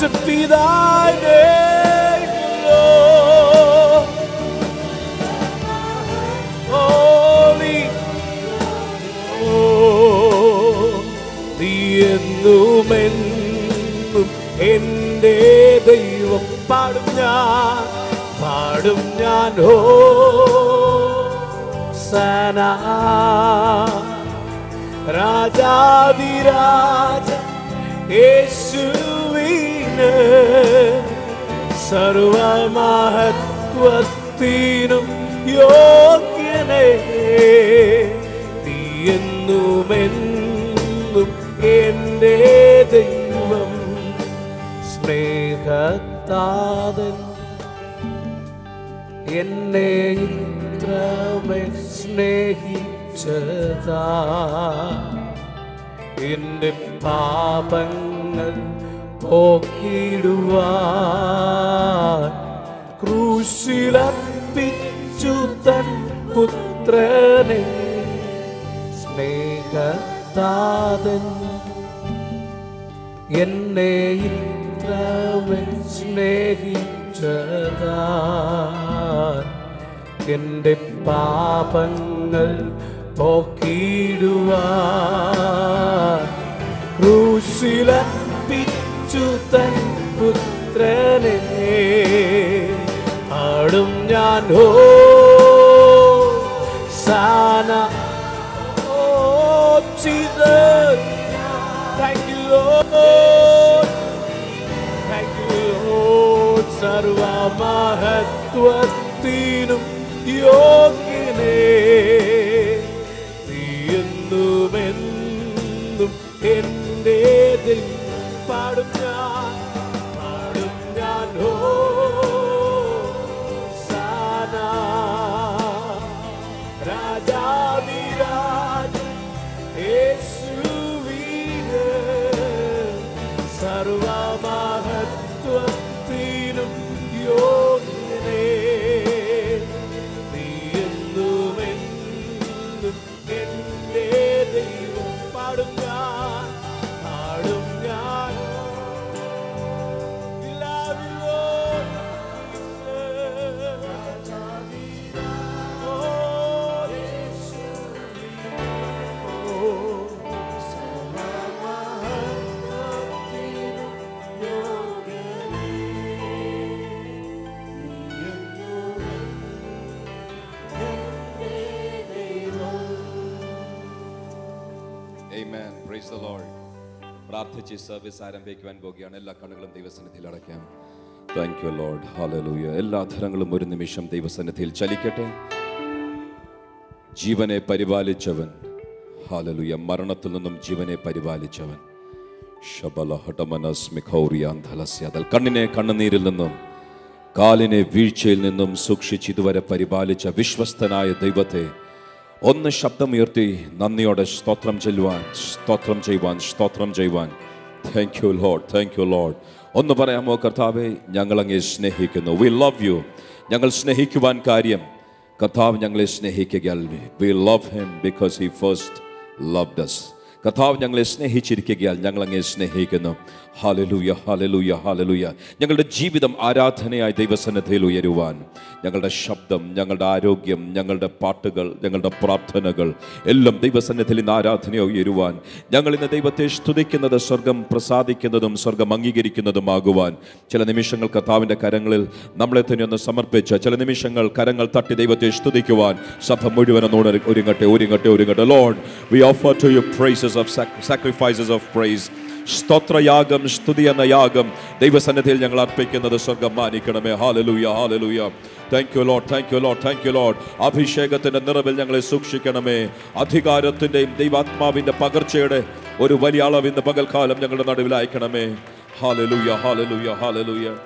to be thy name, Lord. Holy, നീ എന്നുമെന്നും എന്റെ ദൈവം പാടും ഞാൻ പാടും ഞാൻ ഓ സന രാജാതിരാജ യേശുവിന് സർവമഹത്വത്തിനും യോഗ്യനേ. നീ എന്നുമെന്നും എന്റെ ദൈവം സ്നേഹത്താതൻ. എന്നെ ഇത്രമേ സ്നേഹിച്ചതാ. എന്റെ പാപങ്ങൾ പോക്കിടുവാൻ ക്രൂശിലർപ്പിച്ചു തൻ പുത്രനെ സ്നേഹത്താതൻ എന്നെ ഇത്രവൻ സ്നേഹിച്ചതാ എന്റെ പാപങ്ങൾ പോക്കിടുവാൻ ക്രൂശിലർപ്പിച്ചു തൻ പുത്രനെ ആടും ഞാൻ. ഹോ സാന. ഓ Lord. സർവമഹത്വത്തിനും യോഗ്യനേ നീ എന്നുമെന്നും എന്റെ സർവീസ് ആരംഭിക്കുവാൻ പോകുകയാണ്. എല്ലാ കണ്ണുകളും ദൈവസന്നിധിയിൽ അടയ്ക്കാം. താങ്ക് യു ലോഡ് ഹാലലൂയ എല്ലാ അധരങ്ങളും ഒരു നിമിഷം ദൈവസന്നിധിയിൽ ചലിക്കട്ടെ. ജീവനെ പരിപാലിച്ചവൻ. ഹാലലൂയ മരണത്തിൽ നിന്നും ജീവനെ പരിപാലിച്ചവൻ. കണ്ണിനെ കണ്ണുനീരിൽ നിന്നും കാലിനെ വീഴ്ചയിൽ നിന്നും സൂക്ഷിച്ച് ഇതുവരെ പരിപാലിച്ച വിശ്വസ്തനായ ദൈവത്തെ ഒന്ന് ശബ്ദമുയർത്തി നന്ദിയോടെ സ്തോത്രം ചെല്ലുവാൻ സ്തോത്രം ചെയ്യുവാൻ സ്തോത്രം ചെയ്യുവാൻ. Thank you Lord thank you Lord ഒന്ന് പറയാമോ കർത്താവെ? ഞങ്ങൾ അങ്ങേ സ്നേഹിക്കുന്നു. വി ലവ് യു ഞങ്ങൾ സ്നേഹിക്കുവാൻ കാര്യം കർത്താവ് ഞങ്ങളെ സ്നേഹിക്കുകയാൽ we love him because he first loved us കർത്താവ് ഞങ്ങളെ സ്നേഹിച്ചിരിക്കുകയാൽ ഞങ്ങൾ അങ്ങേ സ്നേഹിക്കുന്നു. ഹാലലൂയ ഹാലലൂയ ഹാലലൂയ ഞങ്ങളുടെ ജീവിതം ആരാധനയായി ദൈവസന്നദ്ധയിൽ ഉയരുവാൻ. ഞങ്ങളുടെ ശബ്ദം ഞങ്ങളുടെ ആരോഗ്യം ഞങ്ങളുടെ പാട്ടുകൾ ഞങ്ങളുടെ പ്രാർത്ഥനകൾ എല്ലാം ദൈവസന്നദ്ധയിൽ ഇന്ന് ആരാധനയായി ഉയരുവാൻ. ഞങ്ങൾ ഇന്ന് ദൈവത്തെ സ്തുതിക്കുന്നത് സ്വർഗം പ്രസാദിക്കുന്നതും സ്വർഗം അംഗീകരിക്കുന്നതുമാകുവാൻ. ചില നിമിഷങ്ങൾ കർത്താവിന്റെ കരങ്ങളിൽ നമ്മളെ തന്നെ ഒന്ന് സമർപ്പിച്ച് ചില നിമിഷങ്ങൾ കരങ്ങൾ തട്ടി ദൈവത്തെ സ്തുതിക്കുവാൻ. സഭ മുഴുവൻ ഒരുങ്ങട്ടെ ഒരുങ്ങട്ടെ ഒരുങ്ങട്ടെ. Lord we offer to you praises of sacrifices of praise സ്തോത്രയാഗം സ്തുതി എന്ന യാഗം ദൈവസന്നിധിയിൽ ഞങ്ങൾ അർപ്പിക്കുന്നത് സ്വർഗം മാനിക്കണമേ. Hallelujah hallelujah thank you Lord thank you Lord thank you Lord അഭിഷേകത്തിന്റെ നിറവിൽ ഞങ്ങളെ സൂക്ഷിക്കണമേ. അധികാരത്തിന്റെയും ദൈവാത്മാവിന്റെ പകർച്ചയുടെ ഒരു വലിയ അളവ് ഇന്ന് പകൽക്കാലം ഞങ്ങളുടെ നടുവിൽ അയക്കണമേ. ഹാലലൂയ ഹാലലൂയ ഹാലലൂയ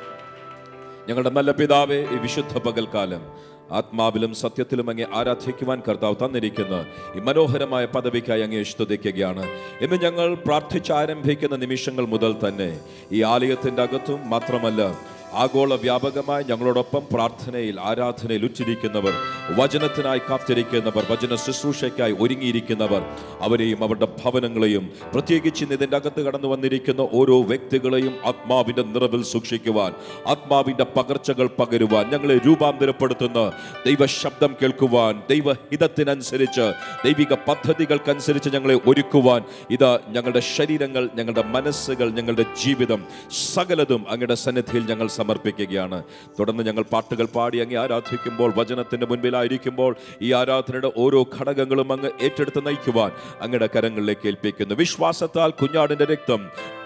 ഞങ്ങളുടെ നല്ല പിതാവേ ഈ വിശുദ്ധ പകൽക്കാലം ആത്മാവിലും സത്യത്തിലും അങ്ങേ ആരാധിക്കുവാൻ കർത്താവ് തന്നിരിക്കുന്ന. ഈ മനോഹരമായ പദവിക്കായി അങ്ങ് സ്തുതിക്കുകയാണ്. ഇന്ന് ഞങ്ങൾ പ്രാർത്ഥിച്ചാരംഭിക്കുന്ന നിമിഷങ്ങൾ മുതൽ തന്നെ ഈ ആലയത്തിന്റെ അകത്തും മാത്രമല്ല ആഗോള വ്യാപകമായി ഞങ്ങളോടൊപ്പം പ്രാർത്ഥനയിൽ ആരാധനയിൽ ഉച്ചിരിക്കുന്നവർ വചനത്തിനായി കാത്തിരിക്കുന്നവർ വചന ശുശ്രൂഷയ്ക്കായി ഒരുങ്ങിയിരിക്കുന്നവർ അവരെയും അവരുടെ ഭവനങ്ങളെയും പ്രത്യേകിച്ച് ഇതിന്റെ അകത്ത് കടന്നു വന്നിരിക്കുന്ന ഓരോ വ്യക്തികളെയും ആത്മാവിന്റെ നിറവിൽ സൂക്ഷിക്കുവാൻ ആത്മാവിന്റെ പകർച്ചകൾ പകരുവാൻ ഞങ്ങളെ രൂപാന്തരപ്പെടുത്തുന്ന ദൈവശബ്ദം കേൾക്കുവാൻ ദൈവഹിതത്തിനനുസരിച്ച് ദൈവിക പദ്ധതികൾക്കനുസരിച്ച് ഞങ്ങളെ ഒരുക്കുവാൻ ഇത് ഞങ്ങളുടെ ശരീരങ്ങൾ ഞങ്ങളുടെ മനസ്സുകൾ ഞങ്ങളുടെ ജീവിതം സകലതും അങ്ങയുടെ സന്നിധിയിൽ ഞങ്ങൾ സമർപ്പിക്കുകയാണ്. തുടർന്ന് ഞങ്ങൾ പാട്ടുകൾ പാടി അങ്ങ് ആരാധിക്കുമ്പോൾ വചനത്തിന്റെ മുൻപിലായിരിക്കുമ്പോൾ ഈ ആരാധനയുടെ ഓരോ ഘടകങ്ങളും അങ്ങ് ഏറ്റെടുത്ത് നയിക്കുവാൻ അങ്ങയുടെ കരങ്ങളിലേക്ക് ഏൽപ്പിക്കുന്നു. വിശ്വാസത്താൽ കുഞ്ഞാടിന്റെ രക്തം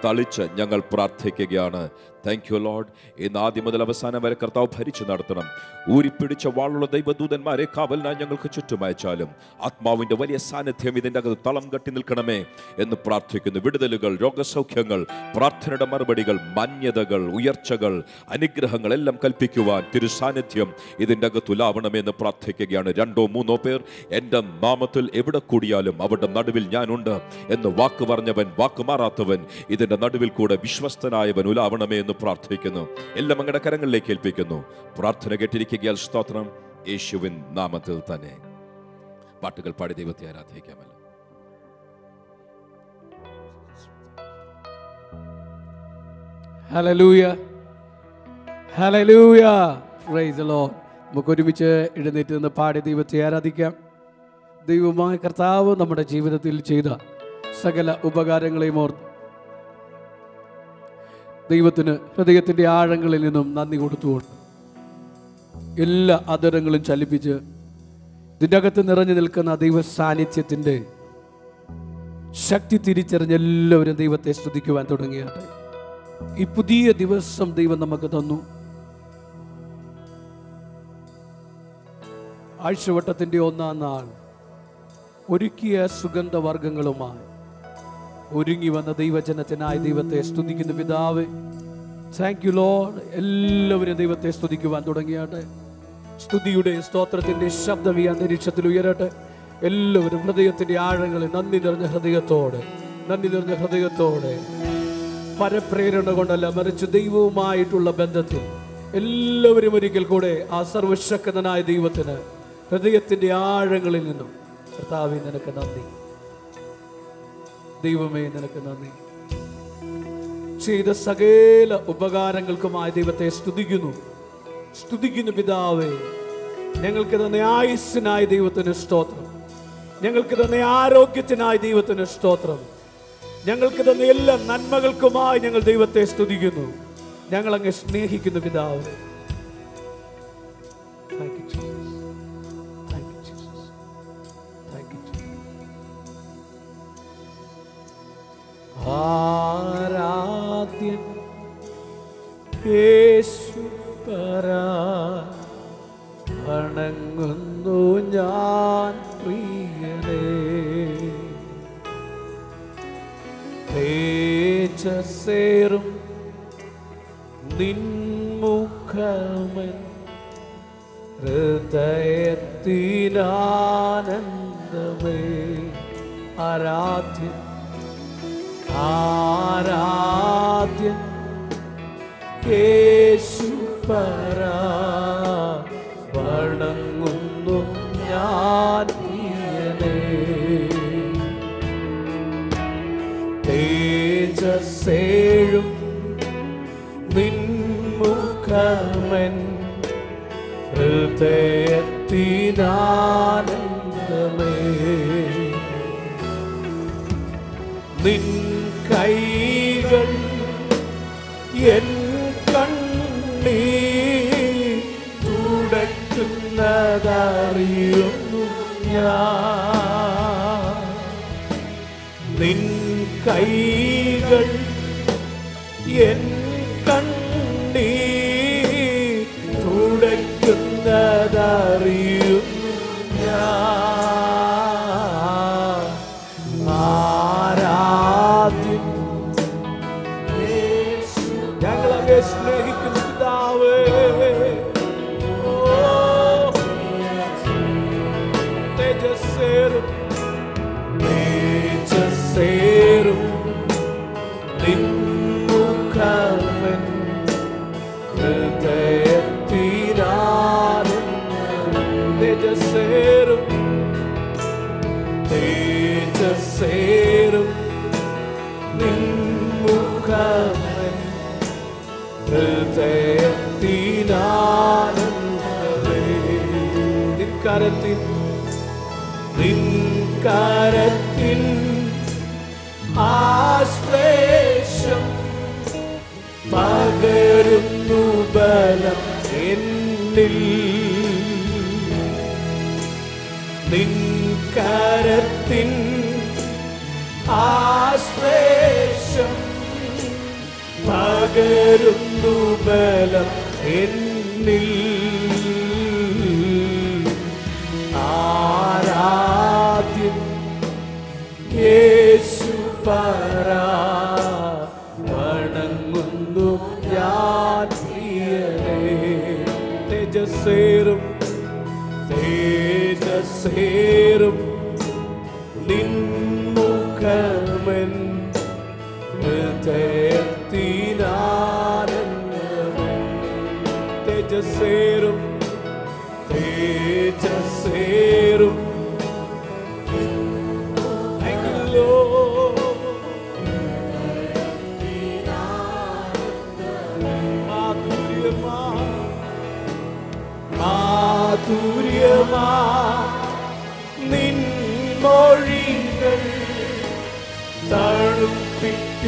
തളിച്ച് ഞങ്ങൾ പ്രാർത്ഥിക്കുകയാണ്. താങ്ക് യു ലോഡ് ഇന്ന് ആദ്യം മുതൽ അവസാനം വരെ കർത്താവ് ഭരിച്ചു നടത്തണം. ഊരിപ്പിടിച്ച വാളുള്ള ദൈവദൂതന്മാരെ കാവലിനായി ഞങ്ങൾക്ക് ചുറ്റും അയച്ചാലും ആത്മാവിന്റെ വലിയ സാന്നിധ്യം ഇതിന്റെ അകത്ത് തളം കെട്ടി നിൽക്കണമേ എന്ന് പ്രാർത്ഥിക്കുന്നു. വിടുതലുകൾ രോഗസൗഖ്യങ്ങൾ പ്രാർത്ഥനയുടെ മറുപടികൾ മാന്യതകൾ ഉയർച്ചകൾ അനുഗ്രഹങ്ങൾ എല്ലാം കൽപ്പിക്കുവാൻ തിരു സാന്നിധ്യം ഇതിന്റെ അകത്ത് ഉലാവണമെന്ന് പ്രാർത്ഥിക്കുകയാണ്. രണ്ടോ മൂന്നോ പേർ എന്റെ നാമത്തിൽ എവിടെ കൂടിയാലും അവരുടെ നടുവിൽ ഞാനുണ്ട് എന്ന് വാക്ക് പറഞ്ഞവൻ വാക്ക് മാറാത്തവൻ ഇതിന്റെ നടുവിൽ കൂടെ വിശ്വസ്തനായവൻ ഉലാവണമേ എന്ന് പ്രാർത്ഥിക്കുന്നു. എല്ലാം അങ്ങയുടെ കരങ്ങളിലേക്ക് ഏൽപ്പിക്കുന്നു. പ്രാർത്ഥന കേട്ടിരിക്കുകയാൽ സ്തോത്രം. യേശുവിൻ നാമത്തിൽ തന്നെ. പാട്ടുകൾ പാടി ദൈവത്തെ ആരാധിക്കാമല്ലോ. ഹലലൂയ നമുക്ക് ഒരുമിച്ച് എഴുന്നേറ്റ് നിന്ന് പാടി ദൈവത്തെ ആരാധിക്കാം. ദൈവമായ കർത്താവ് നമ്മുടെ ജീവിതത്തിൽ ചെയ്ത സകല ഉപകാരങ്ങളെയും ഓർത്ത് ദൈവത്തിന് ഹൃദയത്തിന്റെ ആഴങ്ങളിൽ നിന്നും നന്ദി കൊടുത്തുകൊണ്ട് എല്ലാ അതരങ്ങളും ചലിപ്പിച്ച് ഇതിന്റെ അകത്ത് നിറഞ്ഞു നിൽക്കുന്ന ദൈവ സാന്നിധ്യത്തിന്റെ ശക്തി തിരിച്ചറിഞ്ഞ് എല്ലാവരും ദൈവത്തെ ശ്രദ്ധിക്കുവാൻ തുടങ്ങിയാട്ടെ ഈ പുതിയ ദിവസം ദൈവം നമുക്ക് തന്നു. ആഴ്ചവട്ടത്തിന്റെ ഒന്നാം നാൾ ഒരുക്കിയ സുഗന്ധവർഗങ്ങളുമായി ഒരുങ്ങി വന്ന ദൈവജനത്തിനായി ദൈവത്തെ സ്തുതിക്കുന്ന പിതാവ്. താങ്ക് യു ലോഡ് എല്ലാവരും ദൈവത്തെ സ്തുതിക്കുവാൻ തുടങ്ങിയാട്ടെ. സ്തുതിയുടെ സ്തോത്രത്തിന്റെ ശബ്ദം ഈ അന്തരീക്ഷത്തിൽ ഉയരട്ടെ. എല്ലാവരും ഹൃദയത്തിന്റെ ആഴങ്ങളിൽ നന്ദി നിറഞ്ഞ ഹൃദയത്തോടെ നന്ദി നിറഞ്ഞ ഹൃദയത്തോടെ. പരപ്രേരണ കൊണ്ടല്ല മറിച്ച് ദൈവവുമായിട്ടുള്ള ബന്ധത്തിൽ എല്ലാവരും ഒരിക്കൽ കൂടെ ആ സർവശക്തനായ ദൈവത്തിന് ഹൃദയത്തിന്റെ ആഴങ്ങളിൽ നിന്നും കർത്താവെ നിനക്ക് നന്ദി. ദൈവമേ നിനക്ക് നന്ദി. ചെയ്ത സകല ഉപകാരങ്ങൾക്കുമായി ദൈവത്തെ സ്തുതിക്കുന്നു. സ്തുതിക്കുന്നു പിതാവേ. ഞങ്ങൾക്ക് തന്നെ ആയുസ്സിനായി ദൈവത്തിന് സ്തോത്രം. ഞങ്ങൾക്ക് തന്നെ ആരോഗ്യത്തിനായി ദൈവത്തിന് സ്തോത്രം. ഞങ്ങൾക്ക് തന്നെ എല്ലാ നന്മകൾക്കുമായി ഞങ്ങൾ ദൈവത്തെ സ്തുതിക്കുന്നു. ഞങ്ങൾ അങ്ങ് സ്നേഹിക്കുന്നു പിതാവ്. ആരാധ്യൻ യേശു പരാ വണങ്ങുന്നു ഞാൻ പ്രിയനേ തേജസ്സേറും നിൻമുഖമൻ ഹൃദയത്തിനാനന്ദമേ ആരാധ്യൻ ആരാധ്യൻ കേശു പരാ വണങ്ങുന്നു ഞാൻ തേജസേഴും നിൻമുഖമൻ ഹൃദയത്തിനാനന്ദമേ നിൻ തുടയ്ക്കുന്നതറിയുന്നു ഞാൻ. നിൻ കൈകൾ നിൻ കരത്തിൻ ആശ്ലേഷം പകരുന്നു ബലം എന്നിൽ. ആരാധ്യം യേശു പരാ വണങ്ങുന്നു ഞാൻ തേജസ്സേറും തേജസ്സേറും തേജസ്സേറും നിൻമുഖമൻ ഹൃദയത്തിനാനന്ദമേ തേജസ്സേറും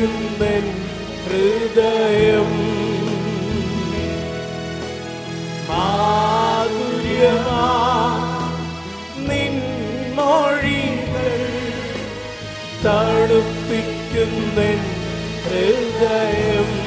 തണുപ്പിക്കുന്നൻ ഹൃദയം. മാധുര്യമാ നിൻ മൊഴികൾ തണുപ്പിക്കുന്നൻ ഹൃദയം.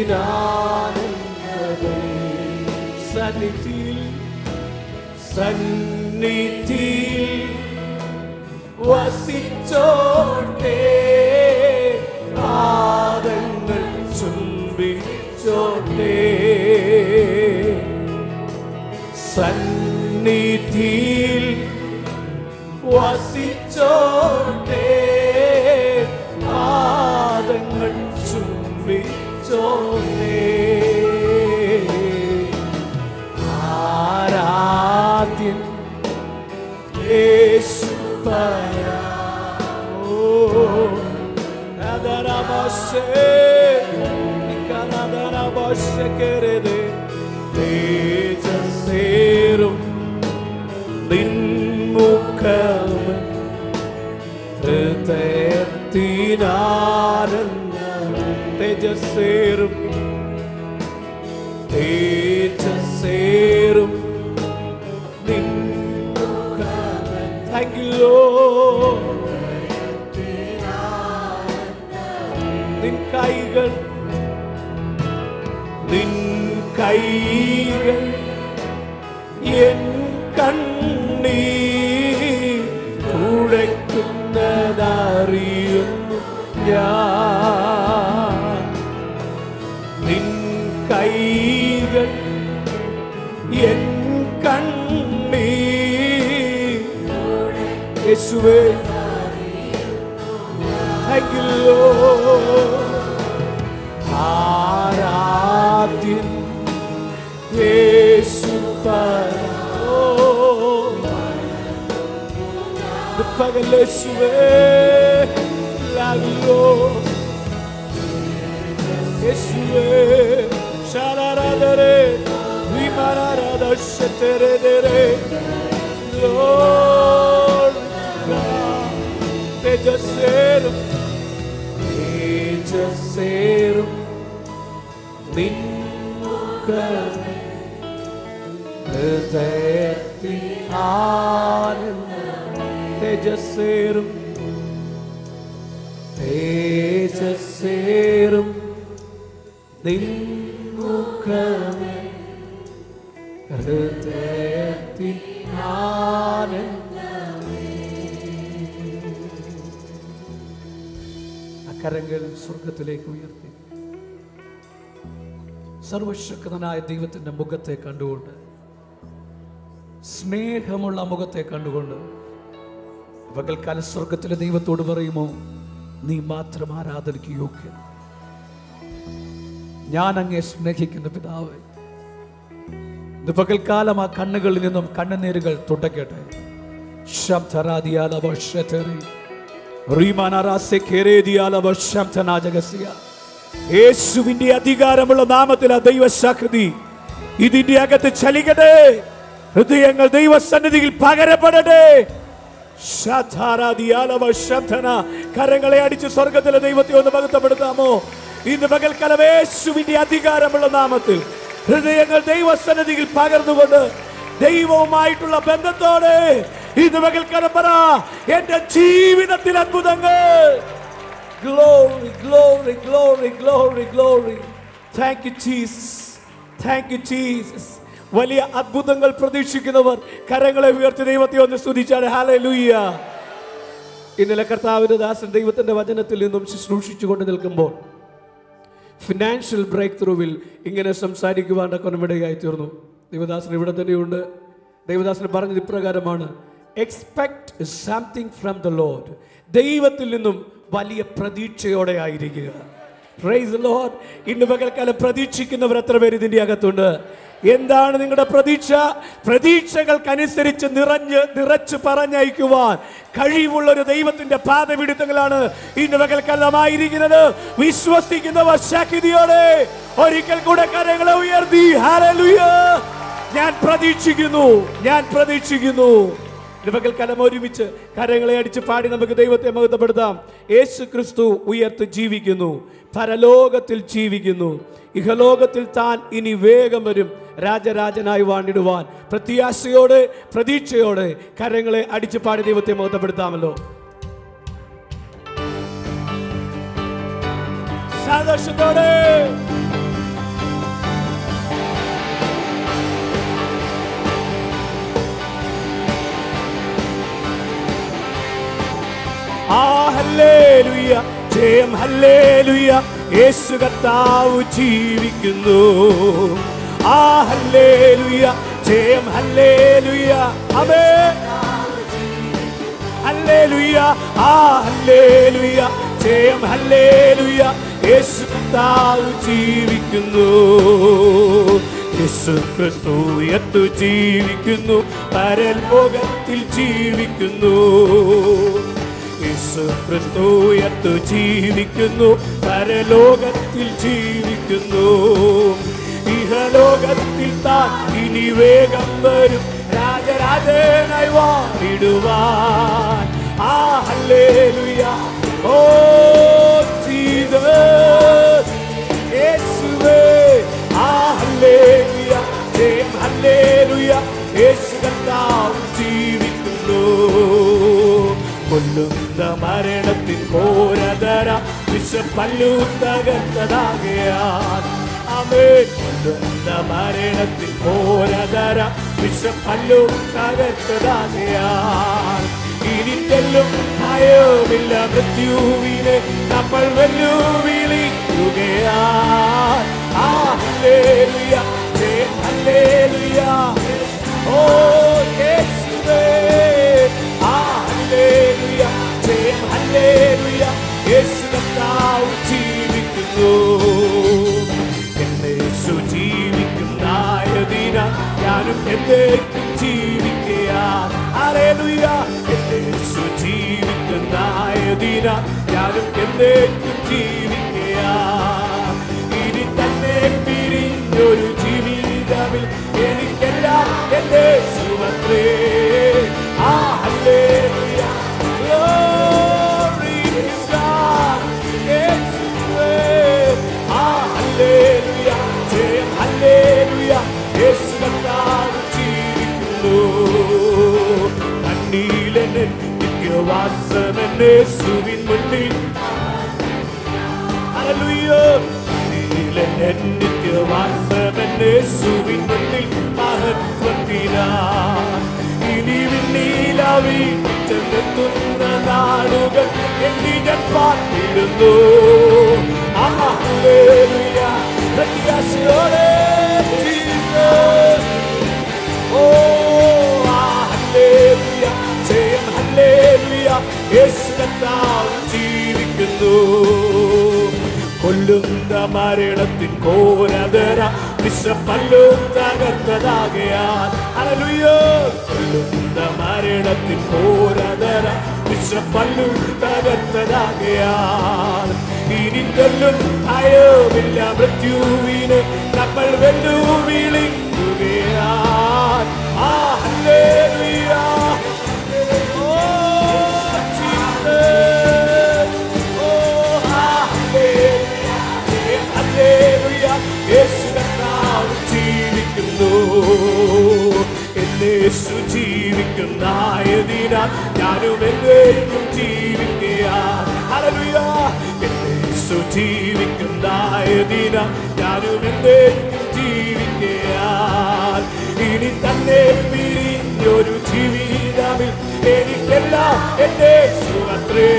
ഹൃദയത്തിനാനന്ദമേ സന്നിധിയിൽ സന്നിധിയിൽ വസിച്ചോട്ടെ. പാദങ്ങൾ ചുംബിച്ചോട്ടെ. സന്നിധിയിൽ വസിച്ചോട്ടെ. നിക്കനദരബശേ കെരദേ തേജസ്സേറും നിൻമുഖമൻ ഹൃദയത്തിനാനന്ദം തേജസ്സേറും വിമാരാരാധരെ Lord God, തേജസ്സേറും തേജസ്സേറും നിൻമുഖമേ ഹൃദയത്തിൽ ആനന്ദം തേജസ്സേറും തേജസ്സേറും നിൻമുഖമേ ഹൃദയത്തിൽ അക്കരങ്ങൾ സ്വർഗത്തിലേക്ക് ഉയർത്തി. സർവശക്തനായ ദൈവത്തിന്റെ മുഖത്തെ കണ്ടുകൊണ്ട് സ്നേഹമുള്ള മുഖത്തെ കണ്ടുകൊണ്ട് പകൽക്കാല സ്വർഗത്തിലെ ദൈവത്തോട് പറയുമോ നീ മാത്രം ആരാധനയ്ക്ക് യോഗ്യൻ. ഞാൻ അങ്ങേ സ്നേഹിക്കുന്ന പിതാവേ പകൽക്കാലം ആ കണ്ണുകളിൽ നിന്നും കണ്ണുനീരുകൾ തുടക്കട്ടെ. യേശുവിന്റെ അധികാരമുള്ള നാമത്തിൽ ആ ദൈവശക്തി ഇതിന്റെ അകത്ത് ചലിക്കട്ടെ. ഹൃദയങ്ങൾ ദൈവസന്നിധിയിൽ പകരപ്പെടട്ടെ. കരങ്ങളെ അടിച്ച് സ്വർഗത്തിലെ ദൈവത്തെ ഒന്ന് മഹത്വപ്പെടുത്താമോ? ഇന്ന് പകൽക്കാലം യേശുവിന്റെ അധികാരമുള്ള നാമത്തിൽ ഹൃദയങ്ങൾ ദൈവസന്നിധിയിൽ പകർന്നുകൊണ്ട് ദൈവവുമായിട്ടുള്ള ബന്ധത്തോടെ ഇത് പകൽക്കാലം പറ. എന്റെ ജീവിതത്തിൽ അത്ഭുതങ്ങൾ. Glory glory glory glory glory thank you Jesus thank you Jesus വലിയ അത്ഭുതങ്ങൾ പ്രതീക്ഷിക്കുന്നവർ കരങ്ങളെ ഉയർത്തി ദൈവത്തെ ഒന്ന് സ്തുതിച്ചാണ് ഹാലേ ലൂയ്യ ഇന്നലെ കർത്താവിന്റെ ദാസൻ ദൈവത്തിന്റെ വചനത്തിൽ നിന്നും ശുശ്രൂഷിച്ചുകൊണ്ട് നിൽക്കുമ്പോൾ ഫിനാൻഷ്യൽ ബ്രേക്ക് ത്രൂവിൽ ഇങ്ങനെ സംസാരിക്കുവാനൊക്കെ കൊനമിടയായി തീർന്നു. ദേവദാസൻ ഇവിടെ തന്നെയുണ്ട്. ദേവദാസൻ പറഞ്ഞത് ഇപ്രകാരമാണ്. Expect something from the Lord ദൈവത്തിൽ നിന്നും വലിയ പ്രതീക്ഷയോടെ ആയിരിക്കുക. ഇന്ന് പകൽക്കാലം പ്രതീക്ഷിക്കുന്നവർ എത്ര പേര് ഇതിന്റെ അകത്തുണ്ട്? എന്താണ് നിങ്ങളുടെ പ്രതീക്ഷ? പ്രതീക്ഷകൾക്കനുസരിച്ച് നിറഞ്ഞ് നിറച്ച് പറഞ്ഞയക്കുവാൻ കഴിവുള്ള ഒരു ദൈവത്തിന്റെ പാതപിടുത്തങ്ങളാണ് ഇന്ന് പകൽക്കാലമായിരിക്കുന്നത് വിശ്വസിക്കുന്നവർ ശക്തിയോടെ ഒരിക്കൽ കൂടെ കരങ്ങളെ ഉയർത്തി. ഞാൻ പ്രതീക്ഷിക്കുന്നു. ഞാൻ പ്രതീക്ഷിക്കുന്നു. പകൽക്കാലം ഒരുമിച്ച് കരങ്ങളെ അടിച്ച് പാടി നമുക്ക് ദൈവത്തെ മഹത്വപ്പെടുത്താം. യേശു ക്രിസ്തു ഉയർത്ത് ജീവിക്കുന്നു. പരലോകത്തിൽ ജീവിക്കുന്നു. ഇഹലോകത്തിൽ താൻ ഇനി വേഗം വരും. രാജരാജനായി വാണിടുവാൻ പ്രത്യാശയോടെ പ്രതീക്ഷയോടെ കരങ്ങളെ അടിച്ചു പാടി ദൈവത്തെ മഹത്വപ്പെടുത്താമല്ലോ. സന്തോഷത്തോടെ. ജയം ഹല്ലേലൂയ. യേശു കർത്താവ് ജീവിക്കുന്നു. ആ ഹല്ലേലൂയ. ജയം ഹല്ലേലൂയ. അമേ ഹല്ലേലൂയ. ആ ഹല്ലേലൂയ. ജയം ഹല്ലേലൂയ. യേശു താവ് ജീവിക്കുന്നു. യേശു ക്രിസ്തു എത്തു ജീവിക്കുന്നു. പരലോകത്തിൽ ജീവിക്കുന്നു. യേശു ക്രിസ്തു എത്തു ജീവിക്കുന്നു. പരലോകത്തിൽ ജീവിക്കുന്നു. ഇഹലോകത്തിൽ താൻ ഇനി വേഗം വരും. രാജരാജനായി വാണിടുവാൻ ആ ഹല്ലേലൂയ. ഓ ജീസസ് യേശുവേ. ആ ഹല്ലേലൂയ. ജയം ഹല്ലേലൂയ. യേശു കർത്താവ് ജീവിക്കുന്നു. കൊല്ലുന്ന മരണത്തിൻ പോരതര വിഷപ്പല്ലു തകർത്തതാകയാൽ അമേ മരണത്തിൻ പോരതര വിഷപ്പല്ലു തകർത്തതാകയാൽ ഭയമില്ല മൃത്യുവിനെ നമ്മൾ വെല്ലുവിളിക്കുകയാൽ ഓ യേശുവേ. ജീവിക്കുന്നു. ഞാനും എന്നേക്കും ജീവിക്കയാ ഹല്ലേലൂയ എന്റെ യേശു ജീവിക്കുന്നായതിന ഞാനും എന്നേക്കും ജീവിക്കയാ ഇനി തന്നെ പിരിഞ്ഞൊരു ജീവിതമിൽ എനിക്കെല്ലാം എന്റെ സുമത്രേ ആ ഹല്ലേലൂയ Glory യേശുവിൻ മുന്നിൽ യേശുവിൻ മുന്നിൽ മഹത്വത്തിനാ. ഇനി വിണ്ണീലാവി ചെന്നെത്തുന്ന നാൾ നാടുകൾ എണ്ണി ഞാൻ പാർത്തിരുന്നു പ്രത്യാശയോടെ. ഓ ഹല്ലേലൂയ. ജയം ഹല്ലേലൂയ. യേശു ജീവിക്കുന്നു. കൊല്ലുന്ന മരണത്തിൻ കോരതര വിശപ്പല്ലും തകർത്തതാകയാൽ. അലലുയോ കൊല്ലുന്ന മരണത്തിൻ കോരതര വിശപ്പല്ലും തകർത്തതാകയാൽ. ഇനി കൊല്ലും ഭയമില്ല മൃത്യുവിനെ നമ്മൾ വെല്ലുവിളിക്കുകയാൽ ഞാനും എന്നേക്കും ജീവിക്കുകയാൽ ഹല്ലേലൂയ. എന്നേശു ജീവിക്കുന്നായതിനാൽ ഞാനും എന്നേക്കും ജീവിക്കുകയാൽ ഇനി തന്നെ പിരിഞ്ഞൊരു ജീവിതമിൽ എനിക്കെല്ലാം എന്റെ സുഖത്രേ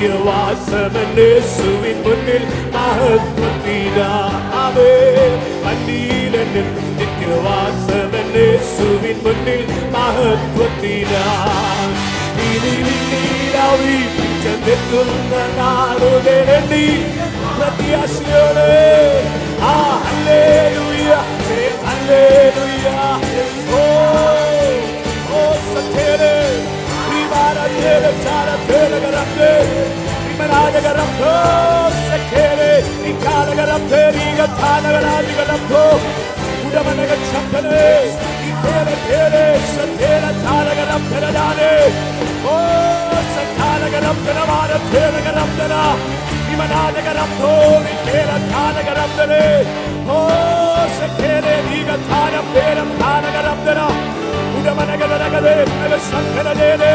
നിത്യവാസമെന്നേശുവിൻ മുന്നിൽ മഹത്വത്തിനാവേ മണ്ണിലെന്നെ നിത്യവാസമെന്നേശുവിൻ മുന്നിൽ മഹത്വത്തിനാ ചെന്നെത്തുന്ന നാളുകളെണ്ണി പ്രത്യാശയോടെ ആ ഹല്ലേലൂയ അല്ലേ ഹല്ലേലൂയ. ഓ ഓ സത്യേരെ Rimarate, charate, garate, rimarate, garate, sekere, கனகரப்தோ சக்கேரே நீ கனகரப்தே நீக தானகராதிகரப்தோ உடமனக சம்பனே நீ தேர தேரே சத்தேர தானகரப்தனதானே ஓ சத்தானகரப்தனமான தேனகரப்தனா இவனானகரப்தோ நீ தேர தானகரப்தனே ஓ சக்கேரே நீக தானம் தேரம் தானகரப்தனா உடமனகரகரே நக சங்கரனேனே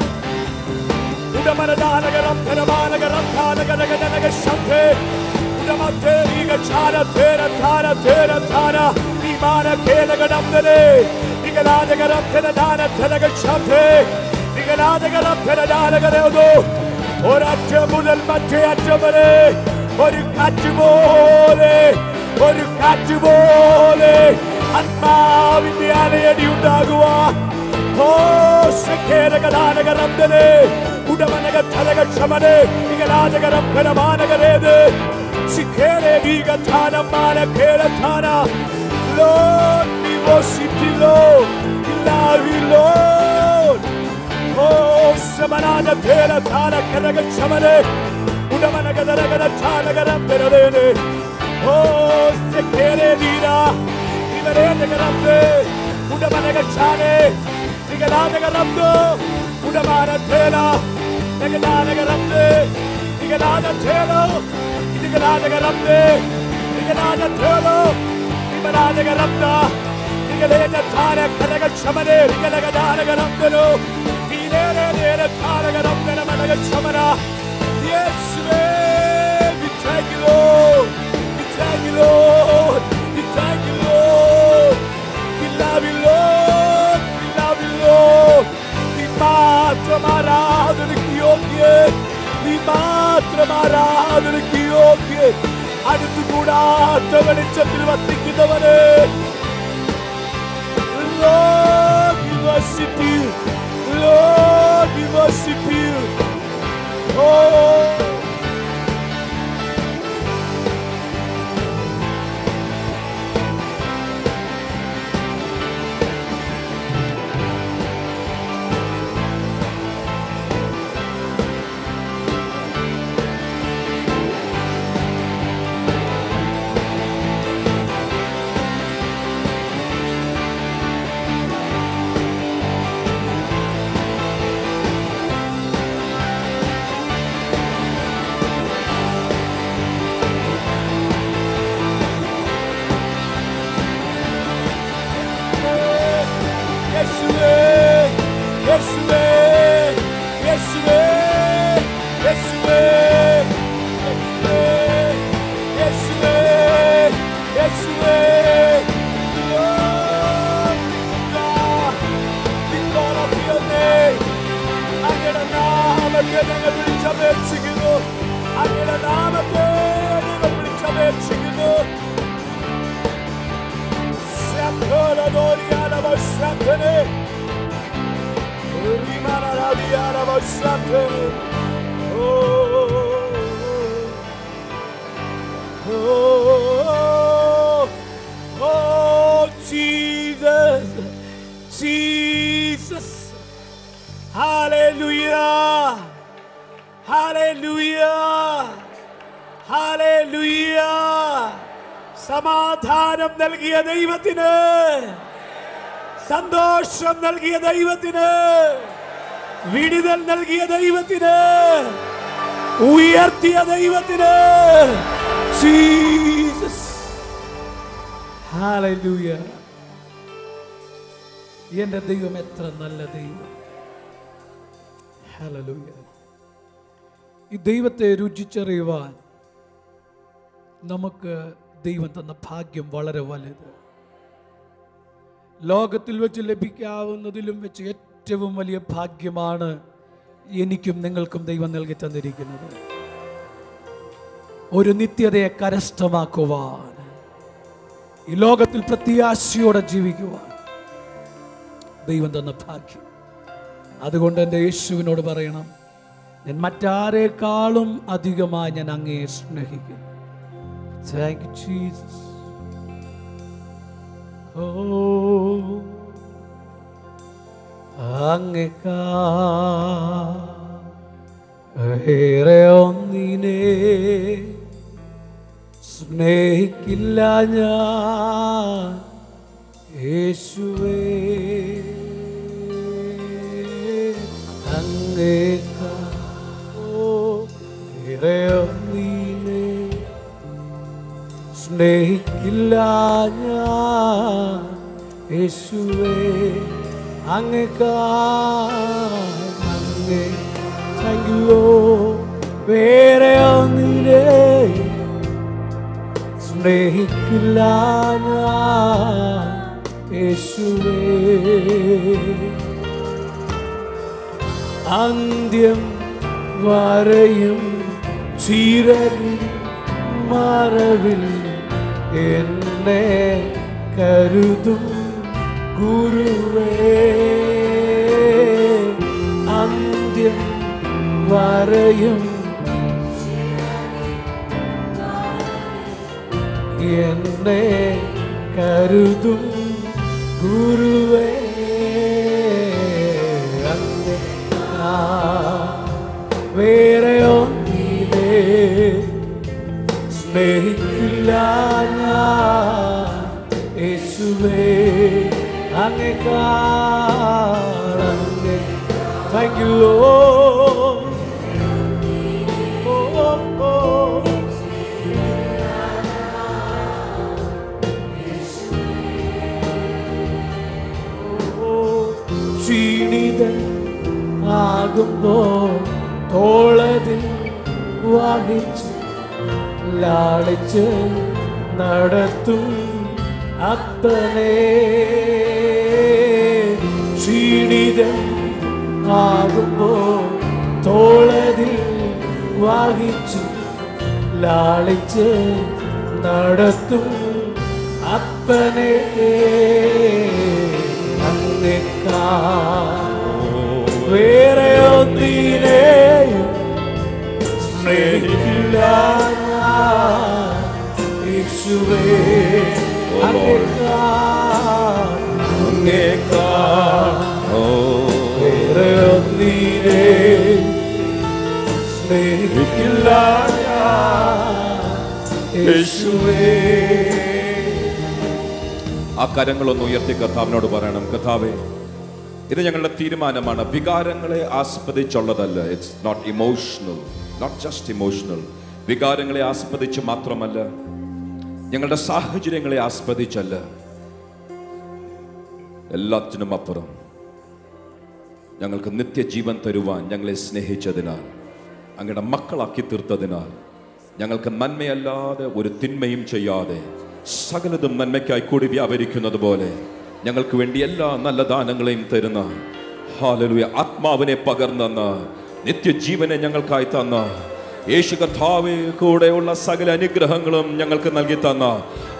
ഉടമനദാനകരം ധനമാനകരം ധാനകനകനക ശബ്ദേ ഉടമത്തെ ഈക ചാര തേര ധാര തേര ധാര വിമാന കേലകടം ധനെ നികലാജകരം ധനദാന ധനക ശബ്ദേ നികലാജകരം ധനദാനകരോ ഒരറ്റം മുതൽ മറ്റേ അറ്റം വരെ ഒരു കാറ്റ് പോലെ ഒരു കാറ്റ് പോലെ ആത്മാവിന്റെ അലയടി ഉണ്ടാകുവാൻ ഘോഷഖേരകദാനകരംദനെ ഉടമനക උඩවනග තලග ක්ෂමනේ ඉගලාජගරම් පෙනමානගරේද සිකේරේ දීගතාන මාන කේරතාන ලෝන් නිවෝසිටිලෝ ඉලාවිලෝන් ඕ සමනාන තේරතාන කරග ක්ෂමනේ උඩවනගදරගන තානගරම් පෙනදේනේ ඕ සිකේරේ දීනා ඉවරේදගරම්දේ උඩවනග Udamana Tela, Nagalana Garapte, Nigalana Tela, Nigalana Garapte, Nigalana Tela, Nigalana Garapta, Nigalana Tana, Kanaga Chamane, Nigalana Garapte, Pinere, Tana Garapte, Namanaga Chamana, Yes, man. ആരാധനയ്ക്ക് നീ മാത്രം ആരാധനയ്ക്ക് യോഗ്യ അടുത്തുകൂടാത്ത വെളിച്ചത്തിൽ വസിക്കുന്നവന് Lord, we worship. You. സമാധാനം നൽകിയ ദൈവത്തിന് സന്തോഷം നൽകിയ ദൈവത്തിന് വിടുതൽ നൽകിയ ദൈവത്തിന് ഉയർത്തിയ ദൈവത്തിന്. ഹാലൂയ എന്റെ ദൈവം എത്ര നല്ല ദൈവം. ഹല്ലേലൂയ. ഈ ദൈവത്തെ രുചിച്ചറിയുവാൻ നമുക്ക് ദൈവം തന്ന ഭാഗ്യം വളരെ വലുത്. ലോകത്തിൽ വെച്ച് ലഭിക്കാവുന്നതിലും വെച്ച് ഏറ്റവും വലിയ ഭാഗ്യമാണ് എനിക്കും നിങ്ങൾക്കും ദൈവം നൽകി തന്നിരിക്കുന്നത്. ഒരു നിത്യതയെ കരസ്ഥമാക്കുവാൻ ഈ ലോകത്തിൽ പ്രത്യാശയോടെ ജീവിക്കുവാൻ ദൈവം തന്ന ഭാഗ്യം. അതുകൊണ്ട് എന്റെ യേശുവിനോട് പറയണം ഞാൻ മറ്റാരേക്കാളും അധികമായി ഞാൻ അങ്ങേ സ്നേഹിക്കുന്നു. താങ്ക് ജീസസ് ഓ അങ്ങേക്കാ ഏറെ ഒന്നിനെ സ്നേഹിക്കില്ല ഞാൻ. യേശുവേ അങ്ങേക്കാ ഓ ഒന്നിനെ സ്നേഹിക്കില്ല ഞാൻ. യേശുവേ അങ്ങേ താങ്ക്യോ വേറെ ഒന്നിനെ സ്നേഹിക്കില്ല ഞാൻ. യേശുവേ അന്ത്യം വരയും ചീരലിൽ മറവിൽ എന്നെ കരുതും ഗുരുവേ. അന്ത്യം വരയും എന്നെ കരുതും ഗുരുവേ. വേറെ ഒന്നിനെ സ്നേഹിക്കില്ല ഞാൻ. യേശുവേ അങ്ങേ കാണേ താങ്ക് യു ഓ ക്ഷീണിതൻ ആകുമ്പോൾ തോളതിൽ വഹിച്ച് ലാളിച്ച് നടത്തും അത്തനേ. ക്ഷീണിതൻ ആകുമ്പോ തോളതിൽ വാഹിച്ചു ലാളിച്ച് നടത്തും അപ്പനെ അങ്ങേക്കാ വേറെ ഒന്നിനെയും സ്നേഹിക്കില്ല. യേശുവേ സ്നേഹിക്കില്ല. യേശുവേ ആ കരങ്ങളൊന്ന് ഉയർത്തി കഥാവിനോട് പറയണം. കഥാവേ ഇത് ഞങ്ങളുടെ തീരുമാനമാണ്. വികാരങ്ങളെ ആസ്പദിച്ചുള്ളതല്ല. It's not emotional not just emotional വികാരങ്ങളെ ആസ്പദിച്ച് മാത്രമല്ല. ഞങ്ങളുടെ സാഹചര്യങ്ങളെ ആസ്പദിച്ചല്ല. എല്ലാത്തിനും അപ്പുറം. ഞങ്ങൾക്ക് നിത്യജീവൻ തരുവാൻ ഞങ്ങളെ സ്നേഹിച്ചതിനാൽ അങ്ങയുടെ മക്കളാക്കി തീർത്തതിനാൽ ഞങ്ങൾക്ക് നന്മയല്ലാതെ ഒരു തിന്മയും ചെയ്യാതെ സകലതും നന്മയ്ക്കായി കൂടി വ്യാപരിക്കുന്നത് പോലെ ഞങ്ങൾക്ക് വേണ്ടി എല്ലാ നല്ല ദാനങ്ങളെയും തരുന്ന ഹാലലുയ ആത്മാവിനെ പകർന്നെന്ന നിത്യജീവനെ ഞങ്ങൾക്കായി തന്ന യേശു കർത്താവെ കൂടെയുള്ള സകല അനുഗ്രഹങ്ങളും ഞങ്ങൾക്ക് നൽകി തന്ന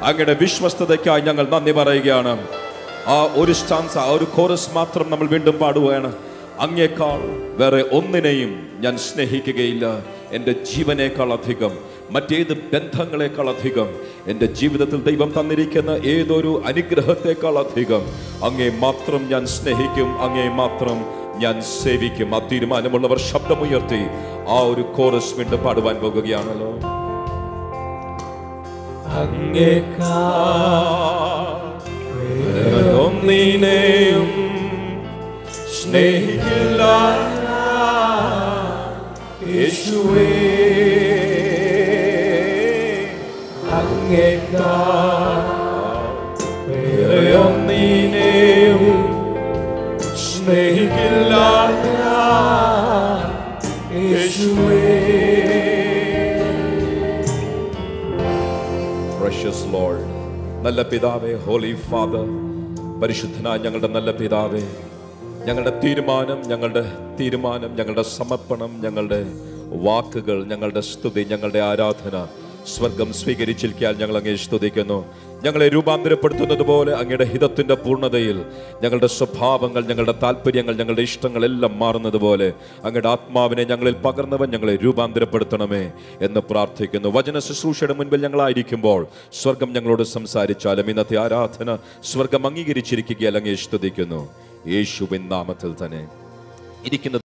അങ്ങയുടെ വിശ്വസ്തതയ്ക്കായി ഞങ്ങൾ നന്ദി പറയുകയാണ്. ആ ഒരു സ്റ്റാൻസ് ആ ഒരു കോറസ് മാത്രം നമ്മൾ വീണ്ടും പാടുകയാണ്. അങ്ങേക്കാൾ വേറെ ഒന്നിനെയും ഞാൻ സ്നേഹിക്കുകയില്ല. എന്റെ ജീവനേക്കാൾ അധികം മറ്റേത് ബന്ധങ്ങളെക്കാൾ അധികം എന്റെ ജീവിതത്തിൽ ദൈവം തന്നിരിക്കുന്ന ഏതൊരു അനുഗ്രഹത്തെക്കാൾ അധികം അങ്ങേ മാത്രം ഞാൻ സ്നേഹിക്കും അങ്ങേ മാത്രം ഞാൻ സേവിക്കും. ആ തീരുമാനമുള്ളവർ ശബ്ദമുയർത്തി ആ ഒരു കോറസ് വീണ്ടും പാടുവാൻ പോകുകയാണല്ലോ. അങ്ങേക്കാ ഒന്നിനെയും സ്നേഹിക്കില്ല. യേശുവേ. അങ്ങേക്കാ പ്രഷ്യസ് ലോർഡ് നല്ല പിതാവേ ഹോളി ഫാദർ പരിശുദ്ധനായ ഞങ്ങളുടെ നല്ല പിതാവേ ഞങ്ങളുടെ തീരുമാനം ഞങ്ങളുടെ തീരുമാനം ഞങ്ങളുടെ സമർപ്പണം ഞങ്ങളുടെ വാക്കുകൾ ഞങ്ങളുടെ സ്തുതി ഞങ്ങളുടെ ആരാധന സ്വർഗം സ്വീകരിച്ചിരിക്കാൻ ഞങ്ങൾ അങ്ങേ സ്തുതിക്കുന്നു. ഞങ്ങളെ രൂപാന്തരപ്പെടുത്തുന്നത് പോലെ അങ്ങയുടെ ഹിതത്തിന്റെ പൂർണതയിൽ ഞങ്ങളുടെ സ്വഭാവങ്ങൾ ഞങ്ങളുടെ താല്പര്യങ്ങൾ ഞങ്ങളുടെ ഇഷ്ടങ്ങളെല്ലാം മാറുന്നത് പോലെ അങ്ങയുടെ ആത്മാവിനെ ഞങ്ങളിൽ പകർന്നവൻ ഞങ്ങളെ രൂപാന്തരപ്പെടുത്തണമേ എന്ന് പ്രാർത്ഥിക്കുന്നു. വചന ശുശ്രൂഷയുടെ മുൻപിൽ ഞങ്ങളായിരിക്കുമ്പോൾ സ്വർഗം ഞങ്ങളോട് സംസാരിച്ചാലും ഇന്നത്തെ ആരാധന സ്വർഗം അംഗീകരിച്ചിരിക്കുകയല്ലെങ്കിൽ സ്തുതിക്കുന്നു. യേശുവിൻ നാമത്തിൽ തന്നെ. ഇരിക്കുന്ന